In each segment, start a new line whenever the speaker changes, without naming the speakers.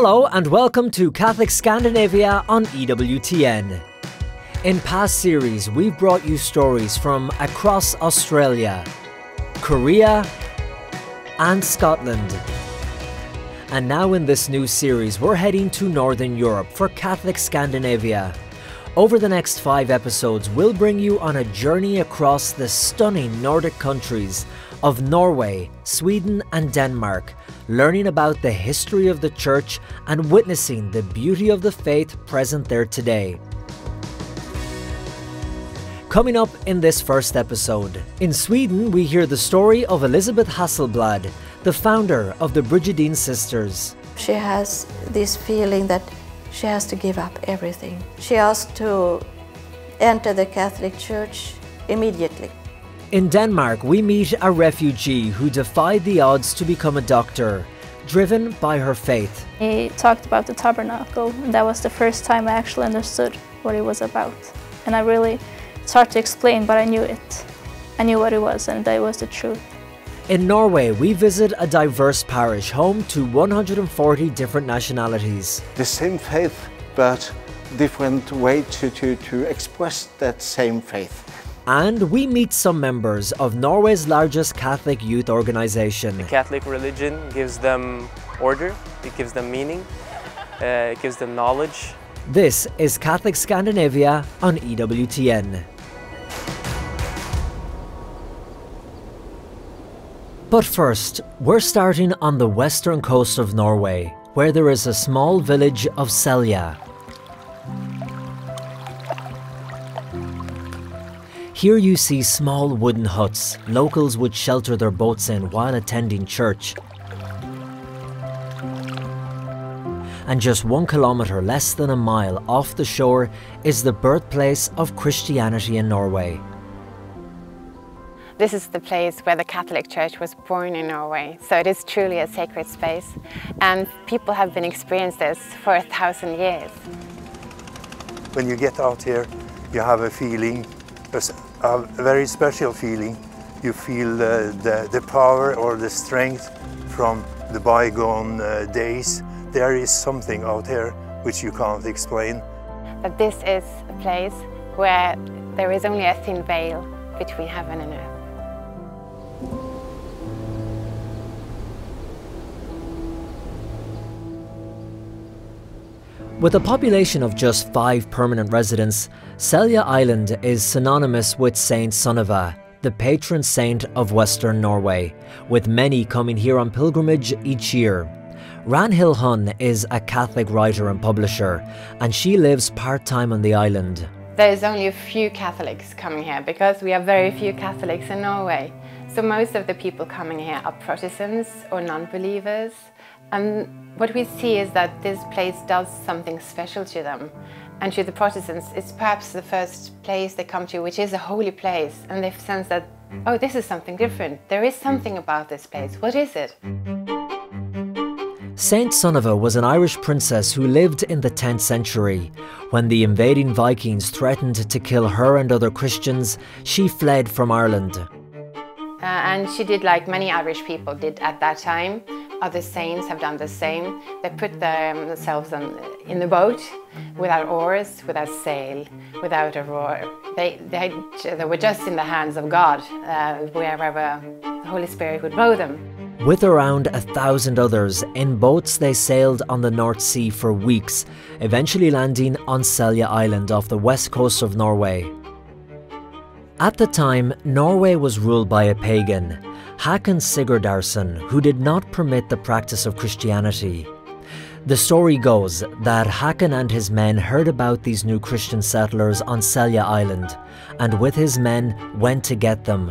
Hello and welcome to Catholic Scandinavia on EWTN. In past series, we've brought you stories from across Australia, Korea, and Scotland. And now in this new series, we're heading to Northern Europe for Catholic Scandinavia. Over the next five episodes, we'll bring you on a journey across the stunning Nordic countries of Norway, Sweden, and Denmark, learning about the history of the Church and witnessing the beauty of the faith present there today. Coming up in this first episode, in Sweden we hear the story of Elisabeth Hesselblad, the founder of the Brigidine Sisters.
She has this feeling that she has to give up everything. She asked to enter the Catholic Church immediately.
In Denmark, we meet a refugee who defied the odds to become a doctor, driven by her faith.
He talked about the tabernacle, and that was the first time I actually understood what it was about. And I really, it's hard to explain, but I knew it. I knew what it was, and that it was the truth.
In Norway, we visit a diverse parish home to 140 different nationalities.
the same faith, but different way to, to, to express that same faith.
And we meet some members of Norway's largest Catholic youth organization.
The Catholic religion gives them order, it gives them meaning, uh, it gives them knowledge.
This is Catholic Scandinavia on EWTN. But first, we're starting on the western coast of Norway, where there is a small village of Selja. Here you see small wooden huts locals would shelter their boats in while attending church. And just one kilometre less than a mile off the shore is the birthplace of Christianity in Norway.
This is the place where the Catholic Church was born in Norway, so it is truly a sacred space. And people have been experiencing this for a thousand years.
When you get out here, you have a feeling, a very special feeling. You feel uh, the, the power or the strength from the bygone uh, days. There is something out there which you can't explain.
But this is a place where there is only a thin veil between heaven and earth.
With a population of just five permanent residents, Selja Island is synonymous with Saint Sunniva, the patron saint of Western Norway, with many coming here on pilgrimage each year. Ragnhild Hun is a Catholic writer and publisher, and she lives part time on the island.
There is only a few Catholics coming here because we have very few Catholics in Norway. So most of the people coming here are Protestants or non-believers. And what we see is that this place does something special to them. And to the Protestants, it's perhaps the first place they come to, which is a holy place. And they sense that, oh, this is something different. There is something about this place. What is it?
Saint Sunniva was an Irish princess who lived in the 10th century. When the invading Vikings threatened to kill her and other Christians, she fled from Ireland.
Uh, and she did like many Irish people did at that time. Other saints have done the same. They put themselves on, in the boat without oars, without sail, without a roar. They, they, they were just in the hands of God, uh, wherever the Holy Spirit would blow them.
With around a thousand others, in boats they sailed on the North Sea for weeks, eventually landing on Selja Island off the west coast of Norway. At the time, Norway was ruled by a pagan, Hakon Sigurdarsson, who did not permit the practice of Christianity. The story goes that Hakon and his men heard about these new Christian settlers on Selja Island, and with his men went to get them.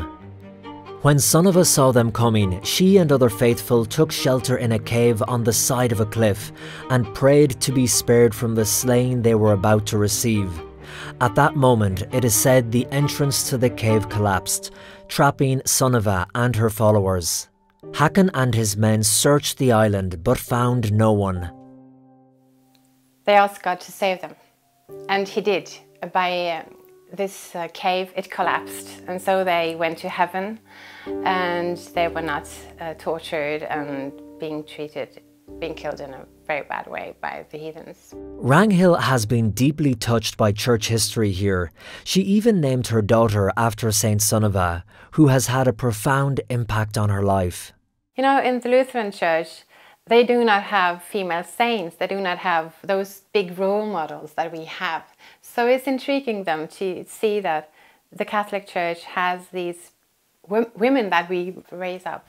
When Sunniva saw them coming, she and other faithful took shelter in a cave on the side of a cliff and prayed to be spared from the slaying they were about to receive. At that moment, it is said the entrance to the cave collapsed, trapping Sunniva and her followers. Hakon and his men searched the island but found no one.
They asked God to save them, and He did. By uh, this uh, cave, it collapsed, and so they went to heaven, and they were not uh, tortured and being treated being killed in a very bad way by the heathens.
Ragnhild has been deeply touched by church history here. She even named her daughter after Saint Sunniva, who has had a profound impact on her life.
You know, in the Lutheran Church, they do not have female saints. They do not have those big role models that we have. So it's intriguing them to see that the Catholic Church has these women that we raise up.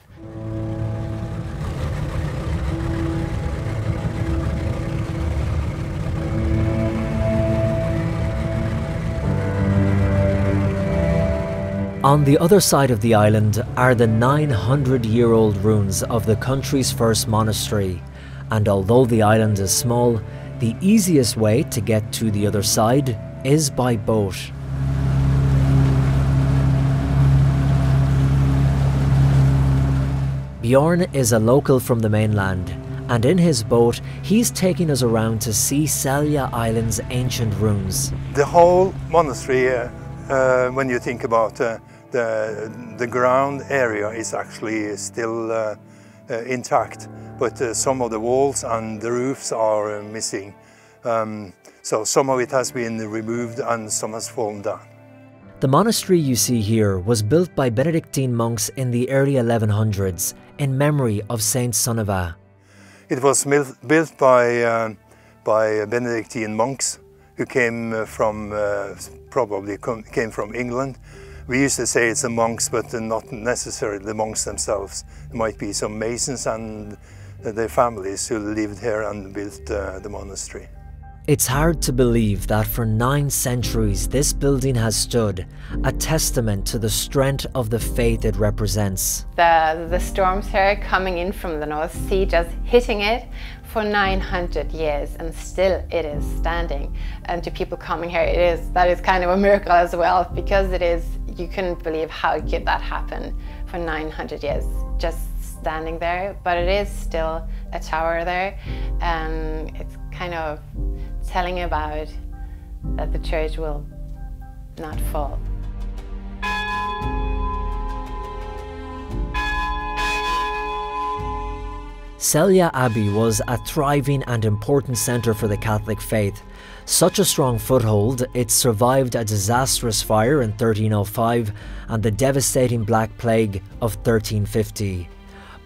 On the other side of the island are the 900 year old ruins of the country's first monastery, and although the island is small, the easiest way to get to the other side is by boat. Bjorn is a local from the mainland, and in his boat, he's taking us around to see Selja Island's ancient ruins.
The whole monastery, uh, uh, when you think about uh, the, the ground area is actually still uh, uh, intact, but uh, some of the walls and the roofs are missing. Um, so some of it has been removed and some has fallen down.
The monastery you see here was built by Benedictine monks in the early 1100s in memory of Saint Sunniva.
It was built by, uh, by Benedictine monks who came from, uh, probably came from England we used to say it's the monks, but not necessarily the monks themselves. It might be some masons and their families who lived here and built uh, the monastery.
It's hard to believe that for nine centuries this building has stood, a testament to the strength of the faith it represents.
The, the storms here coming in from the North Sea, just hitting it for 900 years and still it is standing. And to people coming here, it is that is kind of a miracle as well because it is you couldn't believe how could that happen for 900 years just standing there but it is still a tower there and it's kind of telling about that the church will not fall
Selja Abbey was a thriving and important centre for the Catholic faith. Such a strong foothold, it survived a disastrous fire in 1305 and the devastating Black Plague of 1350.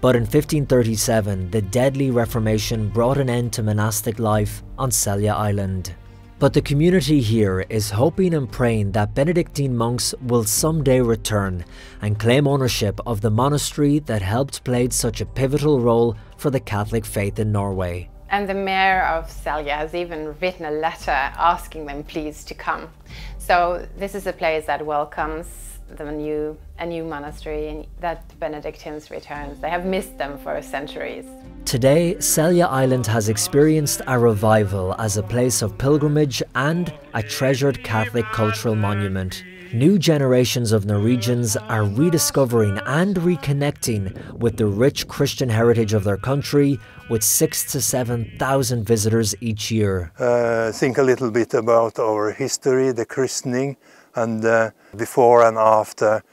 But in 1537, the deadly Reformation brought an end to monastic life on Selja Island. But the community here is hoping and praying that Benedictine monks will someday return and claim ownership of the monastery that helped play such a pivotal role for the Catholic faith in Norway.
And the mayor of Selja has even written a letter asking them please to come. So this is a place that welcomes the new, a new monastery that Benedictines returns. They have missed them for centuries.
Today, Selja Island has experienced a revival as a place of pilgrimage and a treasured Catholic cultural monument. New generations of Norwegians are rediscovering and reconnecting with the rich Christian heritage of their country with six to 7,000 visitors each year.
Uh, think a little bit about our history, the christening, and uh, before and after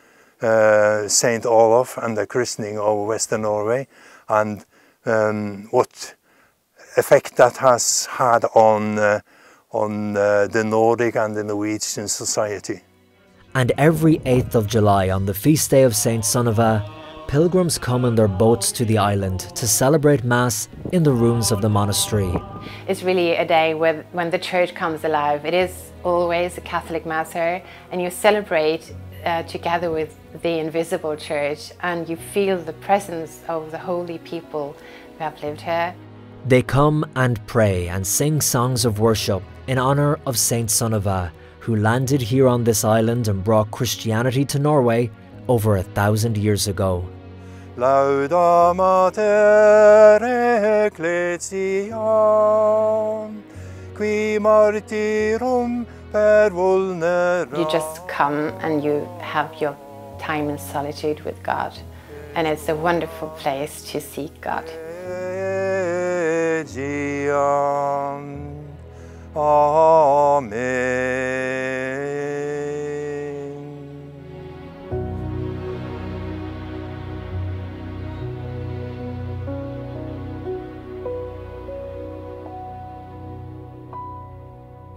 uh, St. Olaf and the christening of Western Norway and um, what effect that has had on, uh, on uh, the Nordic and the Norwegian society.
And every 8th of July on the feast day of St. Sunniva, pilgrims come in their boats to the island to celebrate Mass in the ruins of the monastery.
It's really a day where, when the church comes alive. It is always a Catholic Mass here, and you celebrate uh, together with the invisible church, and you feel the presence of the holy people who have lived here.
They come and pray and sing songs of worship in honour of Saint Sunniva, who landed here on this island and brought Christianity to Norway over a thousand years ago.
Lauda mater ecclesiam qui martyrum per
You just come and you have your time in solitude with God. And it's a wonderful place to seek God.
Amen.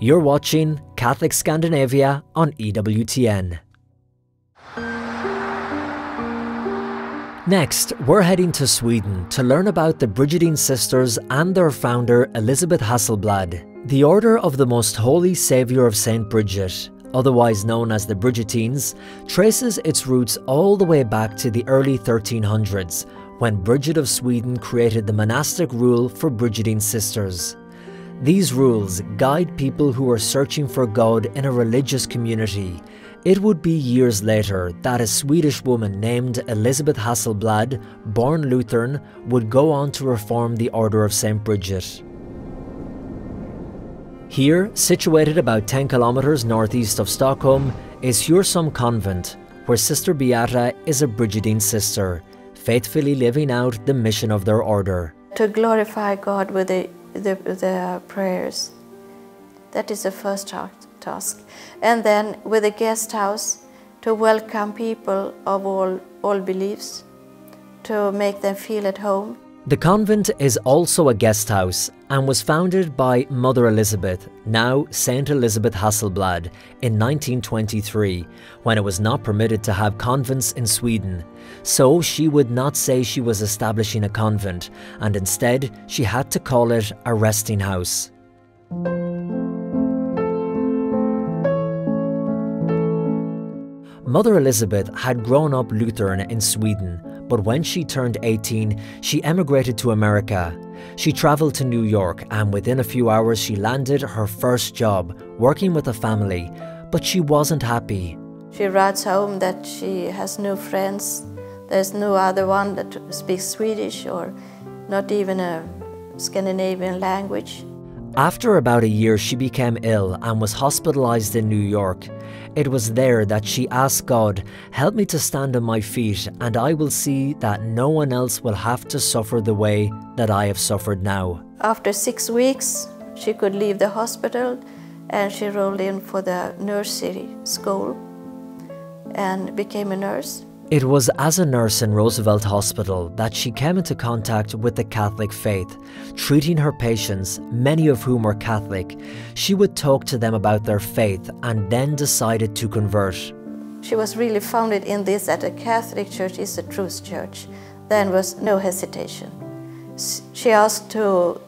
You're watching Catholic Scandinavia on EWTN. Next, we're heading to Sweden to learn about the Brigidine Sisters and their founder Elizabeth Hesselblad. The Order of the Most Holy Saviour of St. Bridget, otherwise known as the Brigitines, traces its roots all the way back to the early 1300s when Bridget of Sweden created the monastic rule for Brigidine sisters. These rules guide people who are searching for God in a religious community. It would be years later that a Swedish woman named Elisabeth Hesselblad, born Lutheran, would go on to reform the Order of St. Bridget. Here, situated about 10 kilometres northeast of Stockholm, is Djursholm Convent, where Sister Beata is a Brigidine sister, faithfully living out the mission of their order.
To glorify God with the the, the prayers. That is the first task. And then with the guest house, to welcome people of all, all beliefs, to make them feel at home.
The convent is also a guest house and was founded by Mother Elizabeth, now Saint Elizabeth Hesselblad, in 1923, when it was not permitted to have convents in Sweden. So she would not say she was establishing a convent, and instead she had to call it a resting house. Mother Elizabeth had grown up Lutheran in Sweden but when she turned 18, she emigrated to America. She travelled to New York and within a few hours she landed her first job, working with a family, but she wasn't happy.
She writes home that she has no friends, there's no other one that speaks Swedish or not even a Scandinavian language.
After about a year, she became ill and was hospitalized in New York. It was there that she asked God, Help me to stand on my feet, and I will see that no one else will have to suffer the way that I have suffered now.
After six weeks, she could leave the hospital and she rolled in for the nursery school and became a nurse.
It was as a nurse in Roosevelt Hospital that she came into contact with the Catholic faith. Treating her patients, many of whom were Catholic, she would talk to them about their faith and then decided to convert.
She was really founded in this that a Catholic church is a truth church. Then was no hesitation. She asked to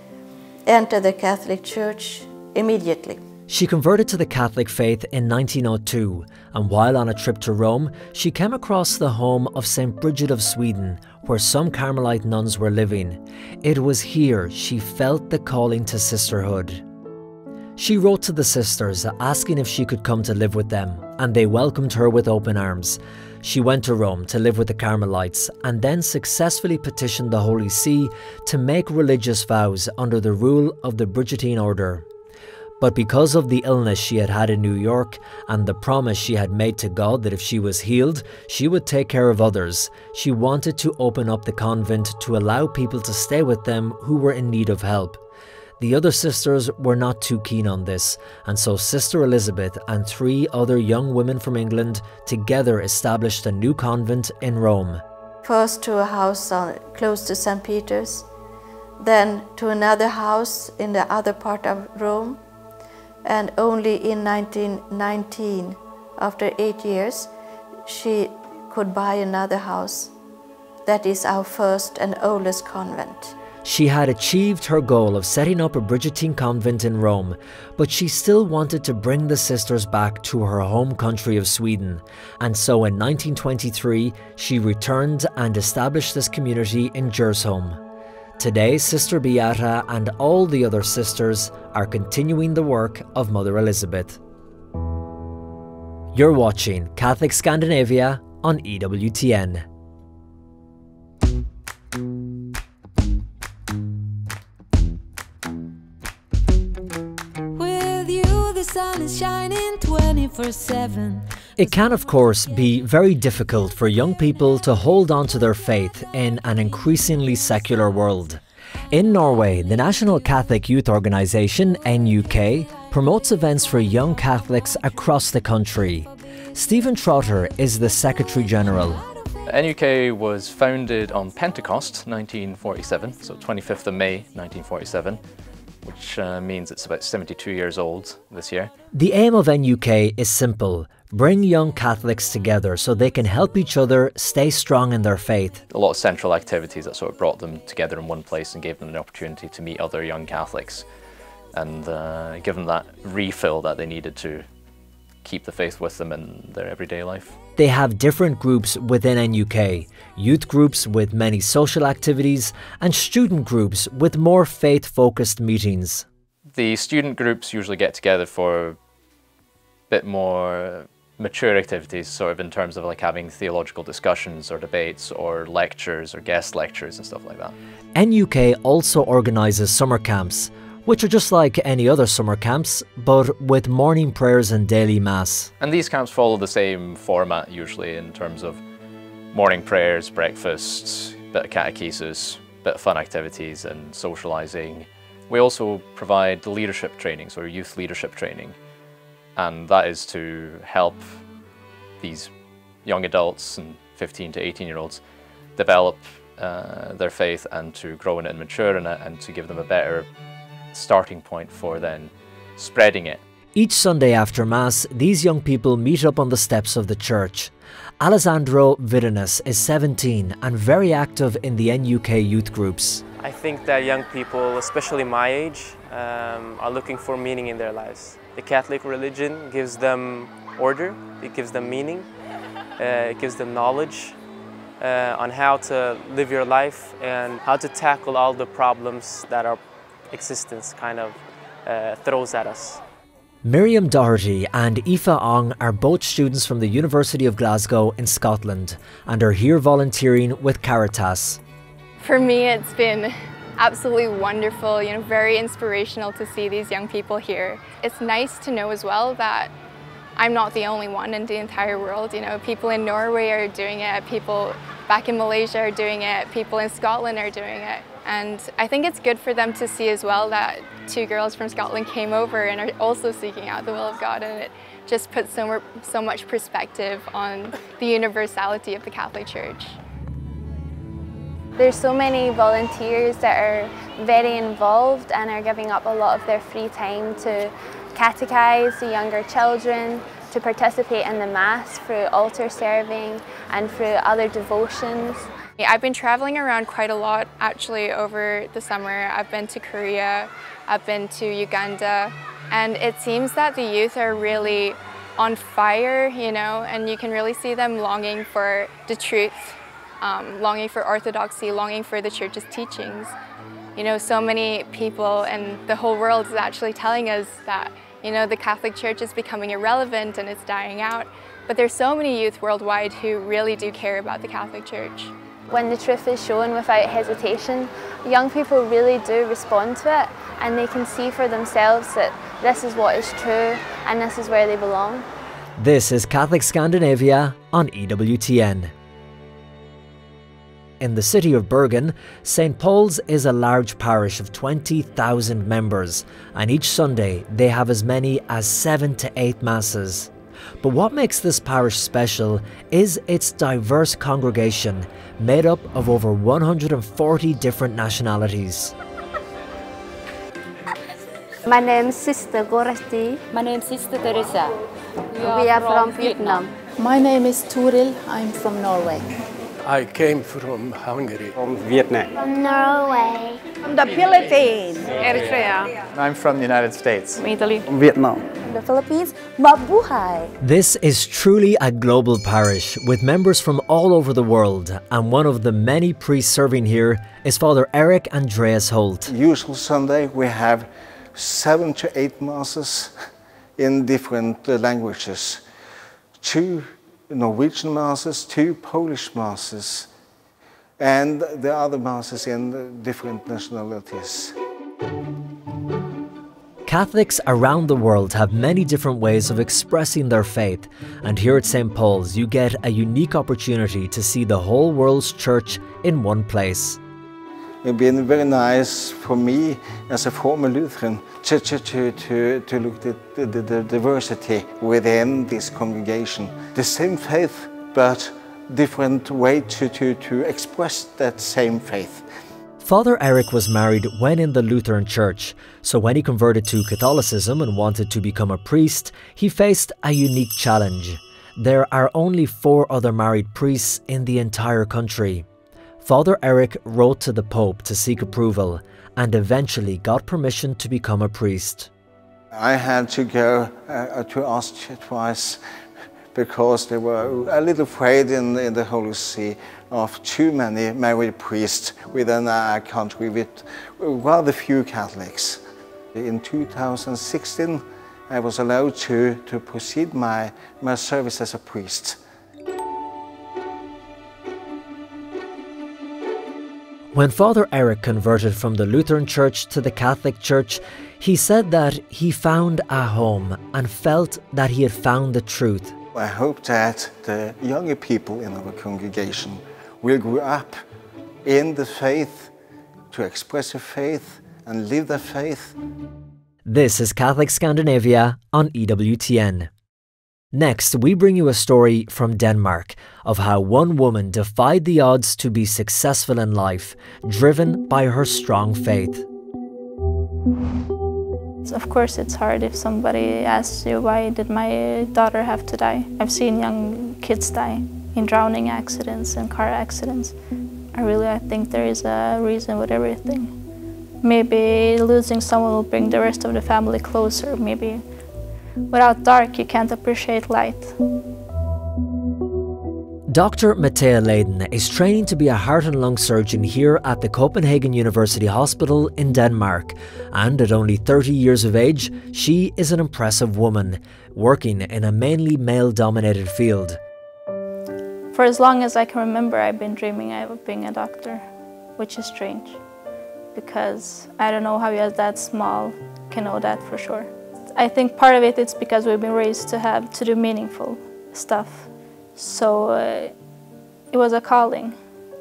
enter the Catholic Church immediately.
She converted to the Catholic faith in 1902, and while on a trip to Rome, she came across the home of St. Bridget of Sweden, where some Carmelite nuns were living. It was here she felt the calling to sisterhood. She wrote to the sisters asking if she could come to live with them, and they welcomed her with open arms. She went to Rome to live with the Carmelites and then successfully petitioned the Holy See to make religious vows under the rule of the Brigitine order. But because of the illness she had had in New York and the promise she had made to God that if she was healed, she would take care of others, she wanted to open up the convent to allow people to stay with them who were in need of help. The other sisters were not too keen on this, and so Sister Elizabeth and three other young women from England together established a new convent in Rome.
First to a house on, close to St. Peter's, then to another house in the other part of Rome, and only in 1919, after eight years, she could buy another house. That is our first and oldest convent.
She had achieved her goal of setting up a Brigitine convent in Rome, but she still wanted to bring the sisters back to her home country of Sweden. And so in 1923, she returned and established this community in Djursholm. Today, Sister Beata and all the other sisters are continuing the work of Mother Elizabeth. You're watching Catholic Scandinavia on EWTN.
With you, the sun is shining 24 7.
It can, of course, be very difficult for young people to hold on to their faith in an increasingly secular world. In Norway, the National Catholic Youth Organisation, NUK, promotes events for young Catholics across the country. Stephen Trotter is the Secretary General.
NUK was founded on Pentecost 1947, so 25th of May 1947, which uh, means it's about 72 years old this year.
The aim of NUK is simple bring young Catholics together so they can help each other stay strong in their faith.
A lot of central activities that sort of brought them together in one place and gave them an opportunity to meet other young Catholics and uh, give them that refill that they needed to keep the faith with them in their everyday life.
They have different groups within NUK youth groups with many social activities, and student groups with more faith focused meetings.
The student groups usually get together for a bit more mature activities, sort of in terms of like having theological discussions or debates or lectures or guest lectures and stuff like that.
NUK also organises summer camps, which are just like any other summer camps, but with morning prayers and daily mass.
And these camps follow the same format usually in terms of morning prayers, breakfasts, bit of catechesis, bit of fun activities and socialising. We also provide leadership training, so youth leadership training and that is to help these young adults and 15 to 18 year olds develop uh, their faith and to grow in it and mature in it and to give them a better starting point for then spreading it.
Each Sunday after Mass, these young people meet up on the steps of the church. Alessandro Vidanis is 17 and very active in the NUK youth groups.
I think that young people, especially my age, um, are looking for meaning in their lives. The Catholic religion gives them order, it gives them meaning, uh, it gives them knowledge uh, on how to live your life and how to tackle all the problems that our existence kind of uh, throws at us.
Miriam Doherty and Aoife Ong are both students from the University of Glasgow in Scotland and are here volunteering with Caritas.
For me, it's been absolutely wonderful, you know, very inspirational to see these young people here. It's nice to know as well that I'm not the only one in the entire world. You know, people in Norway are doing it, people back in Malaysia are doing it, people in Scotland are doing it. And I think it's good for them to see as well that two girls from Scotland came over and are also seeking out the will of God and it just puts so, so much perspective on the universality of the Catholic Church.
There's so many volunteers that are very involved and are giving up a lot of their free time to catechize the younger children, to participate in the Mass through altar serving and through other devotions.
I've been traveling around quite a lot actually over the summer. I've been to Korea, I've been to Uganda, and it seems that the youth are really on fire, you know, and you can really see them longing for the truth um, longing for orthodoxy, longing for the church's teachings. You know, so many people and the whole world is actually telling us that, you know, the Catholic Church is becoming irrelevant and it's dying out. But there's so many youth worldwide who really do care about the Catholic Church.
When the truth is shown without hesitation, young people really do respond to it and they can see for themselves that this is what is true and this is where they belong.
This is Catholic Scandinavia on EWTN. In the city of Bergen, St. Paul's is a large parish of 20,000 members, and each Sunday they have as many as seven to eight masses. But what makes this parish special is its diverse congregation, made up of over 140 different nationalities.
My name is Sister Goretti.
My name is Sister Teresa.
We are, we are from, from Vietnam.
Vietnam. My name is Toril. I'm from Norway.
I came from Hungary.
From Vietnam.
From Norway.
From the Philippines.
Eritrea. I'm from the United States.
From Italy.
From Vietnam.
From the Philippines. Mabuhay.
This is truly a global parish with members from all over the world and one of the many priests serving here is Father Eric Andreas Holt.
Usual Sunday we have seven to eight masses in different uh, languages. Two Norwegian masses, two Polish masses, and the other masses in different nationalities.
Catholics around the world have many different ways of expressing their faith, and here at St. Paul's you get a unique opportunity to see the whole world's church in one place.
It's been very nice for me as a former Lutheran to, to, to, to look at the, the, the diversity within this congregation. The same faith, but different way to, to, to express that same faith.
Father Eric was married when in the Lutheran Church, so when he converted to Catholicism and wanted to become a priest, he faced a unique challenge. There are only four other married priests in the entire country. Father Eric wrote to the Pope to seek approval and eventually got permission to become a priest.
I had to go uh, to Austria twice because they were a little afraid in, in the Holy See of too many married priests within a country with rather few Catholics. In 2016, I was allowed to, to proceed my, my service as a priest.
When Father Eric converted from the Lutheran Church to the Catholic Church, he said that he found a home and felt that he had found the truth.
I hope that the younger people in our congregation will grow up in the faith, to express their faith and live their faith.
This is Catholic Scandinavia on EWTN. Next, we bring you a story from Denmark of how one woman defied the odds to be successful in life, driven by her strong faith.
Of course, it's hard if somebody asks you, why did my daughter have to die? I've seen young kids die in drowning accidents and car accidents. I really I think there is a reason with everything. Maybe losing someone will bring the rest of the family closer, maybe Without dark, you can't appreciate light.
Dr. Mathea Leyden is training to be a heart and lung surgeon here at the Copenhagen University Hospital in Denmark. And at only 30 years of age, she is an impressive woman, working in a mainly male dominated field.
For as long as I can remember, I've been dreaming of being a doctor, which is strange because I don't know how you, as that small, can know that for sure. I think part of it is because we've been raised to have to do meaningful stuff. So uh, it was a calling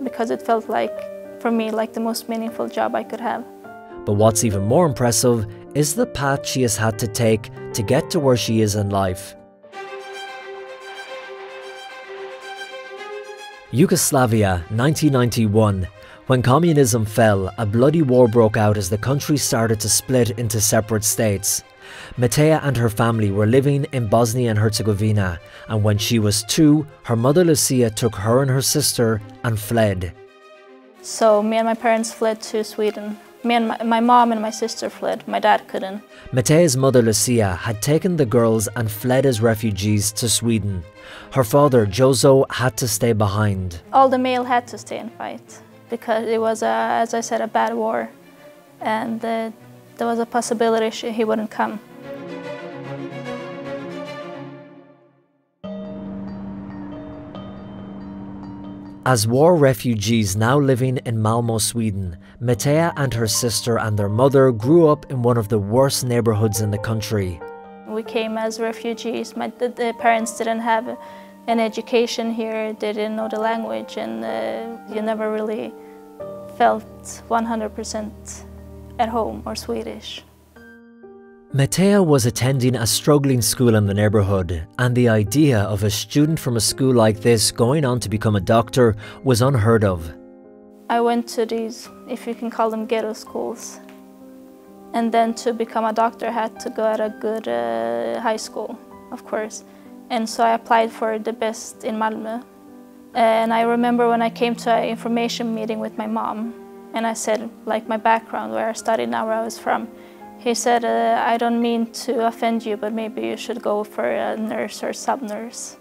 because it felt like, for me, like the most meaningful job I could have.
But what's even more impressive is the path she has had to take to get to where she is in life. Yugoslavia, 1991. When communism fell, a bloody war broke out as the country started to split into separate states. Mathea and her family were living in Bosnia and Herzegovina, and when she was two, her mother Lucia took her and her sister and fled.
So me and my parents fled to Sweden. Me and my, my mom and my sister fled. My dad couldn't.
Matea's mother Lucia had taken the girls and fled as refugees to Sweden. Her father Jozo had to stay behind.
All the male had to stay and fight because it was, a, as I said, a bad war, and uh, there was a possibility he wouldn't come.
As war refugees now living in Malmo, Sweden, Mathea and her sister and their mother grew up in one of the worst neighborhoods in the country.
We came as refugees. My the, the parents didn't have an education here, they didn't know the language, and uh, you never really felt 100% at home or Swedish.
Mathea was attending a struggling school in the neighbourhood, and the idea of a student from a school like this going on to become a doctor was unheard of.
I went to these, if you can call them ghetto schools, and then to become a doctor I had to go at a good uh, high school, of course. And so I applied for the best in Malmö. And I remember when I came to an information meeting with my mom, and I said, like my background, where I studied now, where I was from. He said, uh, I don't mean to offend you, but maybe you should go for a nurse or sub-nurse.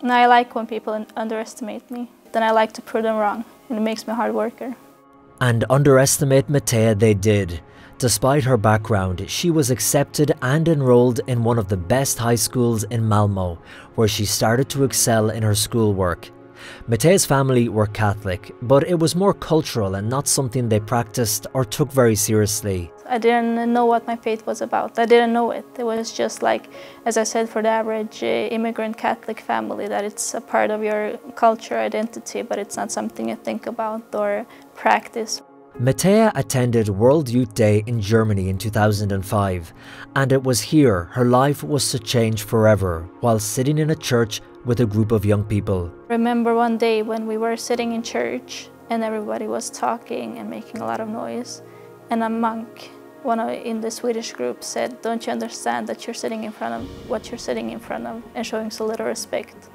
And I like when people underestimate me. Then I like to prove them wrong, and it makes me a hard worker.
And underestimate Matea they did. Despite her background, she was accepted and enrolled in one of the best high schools in Malmo, where she started to excel in her schoolwork. Mathea's family were Catholic, but it was more cultural and not something they practiced or took very seriously.
I didn't know what my faith was about. I didn't know it. It was just like, as I said, for the average uh, immigrant Catholic family, that it's a part of your culture identity, but it's not something you think about or practice.
Mathea attended World Youth Day in Germany in 2005, and it was here her life was to change forever while sitting in a church with a group of young people.
Remember one day when we were sitting in church and everybody was talking and making a lot of noise. And a monk, one of, in the Swedish group, said, "Don't you understand that you're sitting in front of what you're sitting in front of, and showing so little respect?"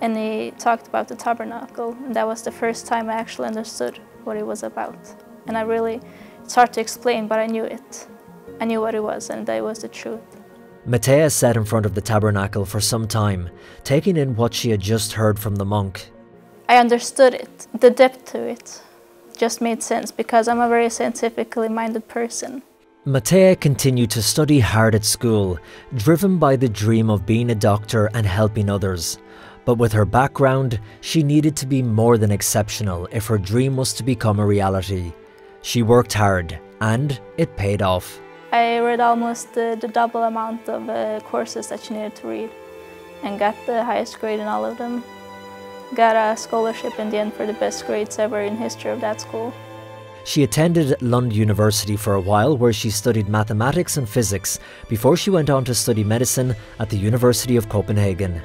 And he talked about the tabernacle, and that was the first time I actually understood what it was about. And I really, it's hard to explain, but I knew it. I knew what it was, and that was the truth.
Matea sat in front of the tabernacle for some time, taking in what she had just heard from the monk.
I understood it. The depth to it just made sense because I'm a very scientifically minded person.
Matea continued to study hard at school, driven by the dream of being a doctor and helping others. But with her background, she needed to be more than exceptional if her dream was to become a reality. She worked hard, and it paid off.
I read almost the, the double amount of uh, courses that you needed to read and got the highest grade in all of them. Got a scholarship in the end for the best grades ever in history of that school.
She attended Lund University for a while where she studied mathematics and physics before she went on to study medicine at the University of Copenhagen.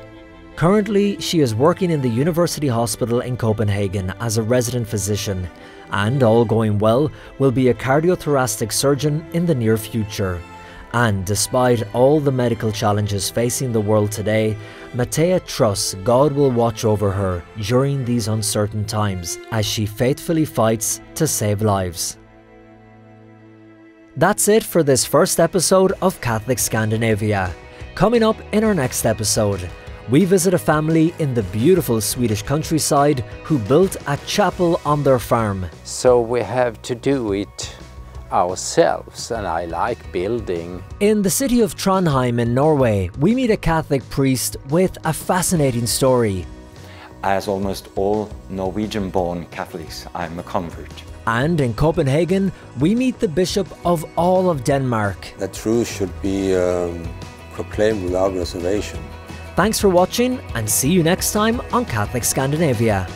Currently, she is working in the University Hospital in Copenhagen as a resident physician and, all going well, will be a cardiothoracic surgeon in the near future. And despite all the medical challenges facing the world today, Matea trusts God will watch over her during these uncertain times as she faithfully fights to save lives. That's it for this first episode of Catholic Scandinavia. Coming up in our next episode, we visit a family in the beautiful Swedish countryside who built a chapel on their farm.
So we have to do it ourselves and I like building.
In the city of Trondheim in Norway, we meet a Catholic priest with a fascinating story.
As almost all Norwegian born Catholics, I'm a convert.
And in Copenhagen, we meet the Bishop of all of Denmark.
The truth should be um, proclaimed without reservation.
Thanks for watching and see you next time on Catholic Scandinavia.